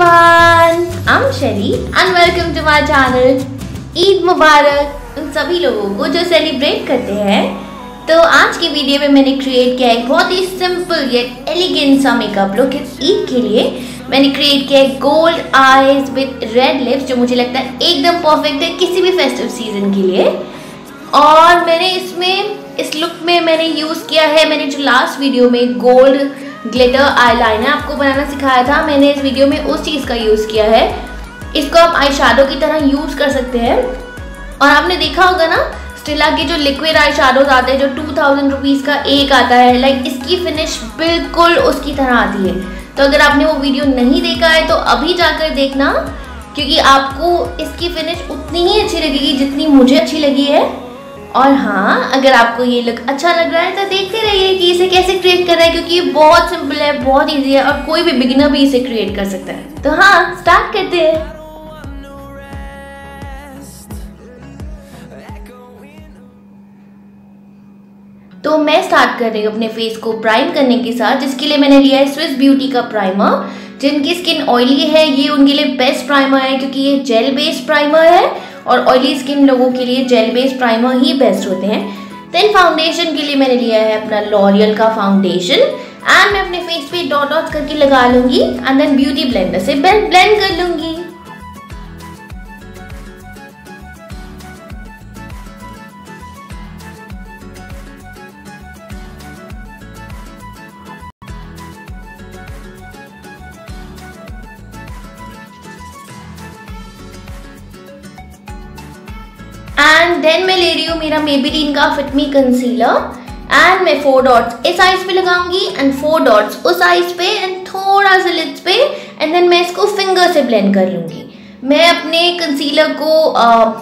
everyone, I'm Shelly and welcome to my channel. Eid मुबारक उन सभी लोगों को जो सेलिब्रेट करते हैं तो आज की वीडियो में मैंने क्रिएट किया एक बहुत ही सिंपल येट एलिगेंट सा मेकअप लुक ईद के लिए। मैंने क्रिएट किया है gold eyes with red lips जो मुझे लगता है एकदम परफेक्ट है किसी भी फेस्टिव सीज़न के लिए। और मैंने इसमें इस लुक में मैंने यूज़ किया है मैंने जो लास्ट वीडियो में गोल्ड ग्लिटर आईलाइनर आपको बनाना सिखाया था। मैंने इस वीडियो में उस चीज़ का यूज़ किया है। इसको आप आई की तरह यूज़ कर सकते हैं। और आपने देखा होगा ना, स्टिला के जो लिक्विड आई आते हैं, जो टू थाउज़ेंड रुपीज़ का एक आता है लाइक इसकी फिनिश बिल्कुल उसकी तरह आती है। तो अगर आपने वो वीडियो नहीं देखा है तो अभी जाकर देखना, क्योंकि आपको इसकी फिनिश उतनी ही अच्छी लगेगी जितनी मुझे अच्छी लगी है। और हाँ अगर आपको ये लुक अच्छा लग रहा है तो देखते रहिए कि इसे कैसे क्रिएट कर करना है, क्योंकि ये बहुत सिंपल है, बहुत इजी है, और कोई भी बिगिनर भी इसे क्रिएट कर सकता है। तो हाँ स्टार्ट करते हैं। तो मैं स्टार्ट कर रही हूँ अपने फेस को प्राइम करने के साथ, जिसके लिए मैंने लिया है स्विस ब्यूटी का प्राइमर जिनकी स्किन ऑयली है, ये उनके लिए बेस्ट प्राइमर है, क्योंकि ये जेल बेस्ड प्राइमर है। और ऑयली स्किन लोगों के लिए जेल बेस्ड प्राइमर ही बेस्ट होते हैं। देन फाउंडेशन के लिए मैंने लिया है अपना लॉरियल का फाउंडेशन एंड मैं अपने फेस पे डॉट डॉट करके लगा लूँगी। एंड देन ब्यूटी ब्लेंडर से ब्लेंड कर लूँगी। हूँ। मेरा मेबीलिन का फिटमी कंसीलर एंड मैं फोर डॉट्स इस आइज़ पे लगाऊँगी एंड फोर डॉट्स उस आइज़ पे एंड थोड़ा सा लिप्स पे एंड देन मैं इसको फिंगर से ब्लेंड कर लूँगी। मैं अपने कंसीलर को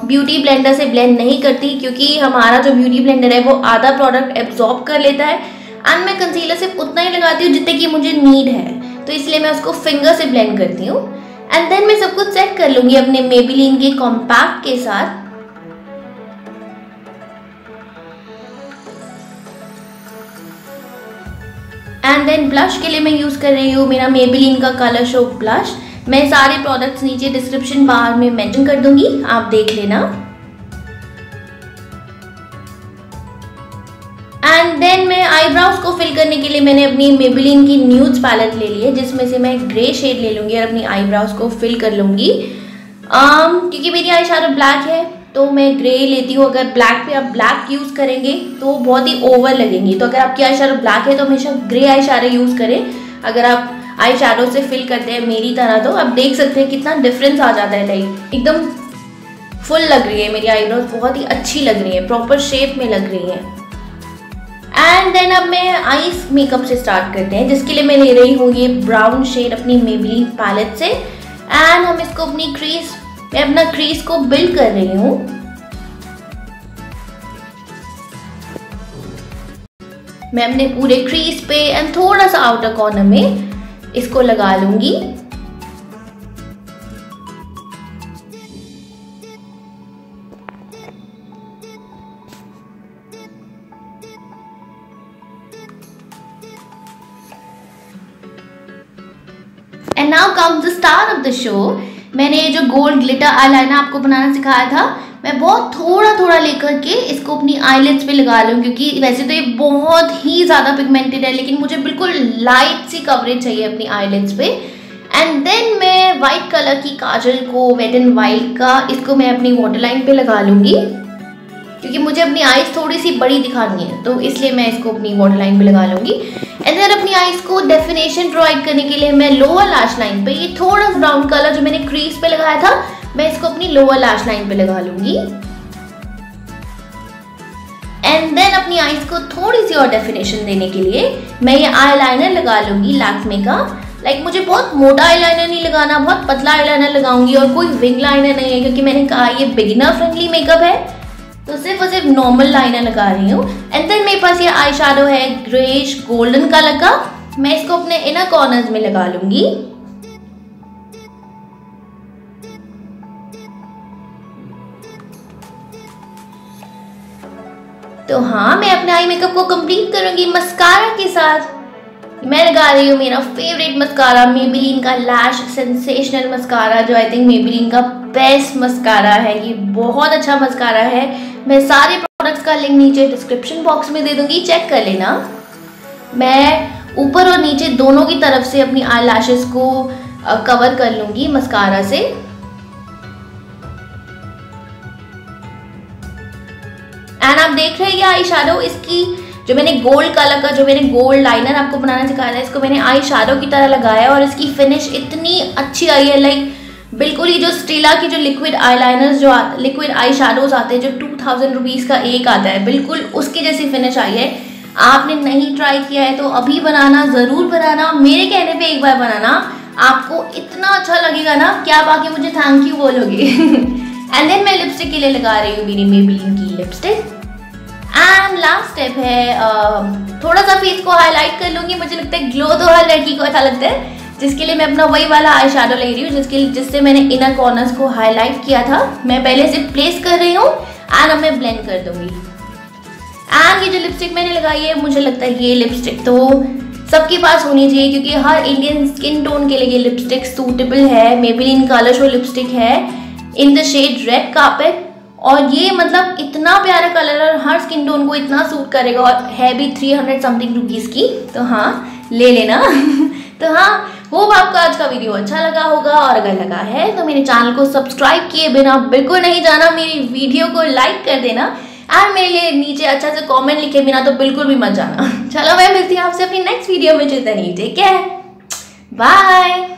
ब्यूटी ब्लेंडर से ब्लेंड नहीं करती क्योंकि हमारा जो ब्यूटी ब्लेंडर है वो आधा प्रोडक्ट एब्जॉर्ब कर लेता है एंड मैं कंसीलर सिर्फ़ उतना ही लगाती हूँ जितने की मुझे नीड है। तो इसलिए मैं उसको फिंगर से ब्लेंड करती हूँ। एंड देन मैं सब कुछ सेट कर लूँगी अपने मेबिलिन के कॉम्पैक्ट के साथ। एंड देन ब्लश के लिए मैं यूज़ कर रही हूँ मेरा मेबिलिन का कलर शो ब्लश मैं सारे प्रोडक्ट्स नीचे डिस्क्रिप्शन बार में मेंशन कर दूँगी आप देख लेना. एंड देन मैं आईब्राउज को फिल करने के लिए मैंने अपनी मेबिलिन की न्यूज़ पैलेट ले ली है जिसमें से मैं ग्रे शेड ले लूँगी और अपनी आईब्राउज को फिल कर लूँगी. Um, क्योंकि मेरी आई ब्लैक है तो मैं ग्रे लेती हूँ। अगर ब्लैक पे आप ब्लैक यूज़ करेंगे तो बहुत ही ओवर लगेंगी। तो अगर आपकी आई ब्लैक है तो हमेशा ग्रे आई यूज़ करें। अगर आप आई से फिल करते हैं मेरी तरह तो आप देख सकते हैं कितना डिफरेंस आ जाता है लाइक एकदम फुल लग रही है मेरी आईब्रोज बहुत ही अच्छी लग रही है प्रॉपर शेप में लग रही है। एंड देन अब मैं आईस मेकअप से स्टार्ट करते हैं, जिसके लिए मैं ले रही हूँ ये ब्राउन शेड अपनी मेबली पैलेट से। एंड हम इसको अपनी क्रीज मैं अपना क्रीज को बिल्ड कर रही हूँ मैं अपने पूरे क्रीज पे एंड थोड़ा सा आउटर कॉर्नर में इसको लगा लूँगी And now comes the star of the show. मैंने ये जो गोल्ड ग्लिटर आईलाइनर आपको बनाना सिखाया था, मैं बहुत थोड़ा थोड़ा लेकर के इसको अपनी आईलेट्स पे लगा लूँ, क्योंकि वैसे तो ये बहुत ही ज़्यादा पिगमेंटेड है, लेकिन मुझे बिल्कुल लाइट सी कवरेज चाहिए अपनी आईलेट्स पे। एंड देन मैं वाइट कलर की काजल को वेट एंड वाइट का, इसको मैं अपनी वाटर लाइन पर लगा लूँगी, क्योंकि मुझे अपनी आईज थोड़ी सी बड़ी दिखानी है तो इसलिए मैं इसको अपनी वाटर लाइन पर लगा लूँगी। देन अपनी आईज को डेफिनेशन प्रोवाइड करने के लिए मैं लोअर लैश लाइन पे ये थोड़ा सा ब्राउन कलर जो मैंने क्रीज पे लगाया था मैं इसको अपनी लोअर लैश लाइन पे लगा लूँगी। एंड देन अपनी आईज को थोड़ी सी और डेफिनेशन देने के लिए मैं ये आई लाइनर लगा लूँगी लैक्मे का लाइक like, मुझे बहुत मोटा आईलाइनर नहीं लगाना बहुत पतला आईलाइनर लगाऊँगी और कोई विंग लाइनर नहीं है क्योंकि मैंने कहा ये बिगिनर फ्रेंडली मेकअप है। तो सिर्फ़ और सिर्फ़ नॉर्मल लाइनर लगा रही हूँ। एंड देन मेरे पास ये आई है ग्रेश गोल्डन कलर का मैं इसको अपने इनर कॉर्नर्स में लगा लूँगी। तो हाँ मैं अपने आई मेकअप को कंप्लीट करूँगी मस्कारा के साथ। मैं लगा रही हूँ मेरा फेवरेट मस्कारा मेबिलीन का लैश सेंसेशनल मस्कारा जो आई थिंक मेबिलीन का बेस्ट मस्कारा है, ये बहुत अच्छा मस्कारा है। मैं सारे प्रोडक्ट्स का लिंक नीचे डिस्क्रिप्शन बॉक्स में दे दूँगी चेक कर लेना। मैं ऊपर और नीचे दोनों की तरफ़ से अपनी आई को कवर कर लूँगी मस्कारा से। एंड आप देख रहे हैं ये आई शेडो इसकी जो मैंने गोल्ड कलर का, जो मैंने गोल्ड लाइनर आपको बनाना सिखाया था, इसको मैंने आई शेडो की तरह लगाया और इसकी फिनिश इतनी अच्छी आई है लाइक बिल्कुल ही जो स्टीला की जो लिक्विड आई जो लिक्विड आई शेडोज आते हैं जो टू थाउज़ेंड रुपीज़ का एक आता है बिल्कुल उसकी जैसी फिनिश आई है। आपने नहीं ट्राई किया है तो अभी बनाना ज़रूर बनाना। मेरे कहने पे एक बार बनाना। आपको इतना अच्छा लगेगा ना कि आप मुझे थैंक यू बोलोगे। एंड देन मैं लिपस्टिक के लिए लगा रही हूँ मेरी मेबलिन की लिपस्टिक एंड लास्ट स्टेप है uh, थोड़ा सा फेस को हाईलाइट कर लूँगी। मुझे लगता है ग्लो तो हर लड़की को अच्छा लगता है। जिसके लिए मैं अपना वही वाला आई शेडो ले रही हूँ, जिसके जिससे मैंने इनर कॉर्नर्स को हाईलाइट किया था। मैं पहले से प्लेस कर रही हूँ एंड अब मैं ब्लेंड कर दूँगी। एंड ये जो लिपस्टिक मैंने लगाई है, मुझे लगता है ये लिपस्टिक तो सबके पास होनी चाहिए, क्योंकि हर इंडियन स्किन टोन के लिए ये लिपस्टिक सूटेबल है। मे मेबिलिन कलर शो लिपस्टिक है in the shade red carpet और ये मतलब इतना प्यारा कलर है हर स्किन टोन को इतना सूट करेगा। और है भी थ्री हंड्रेड समथिंग रुपीज़ की तो हाँ ले लेना। तो हाँ होप आपको आज का वीडियो अच्छा लगा होगा और अगर लगा है तो मेरे चैनल को सब्सक्राइब किए बिना बिल्कुल नहीं जाना, मेरी वीडियो को लाइक कर देना और मेरे लिए नीचे अच्छा से कमेंट लिखे बिना तो बिल्कुल भी मत जाना। चलो, मैं मिलती हूँ आपसे अपनी नेक्स्ट वीडियो में नहीं ठीक है? बाय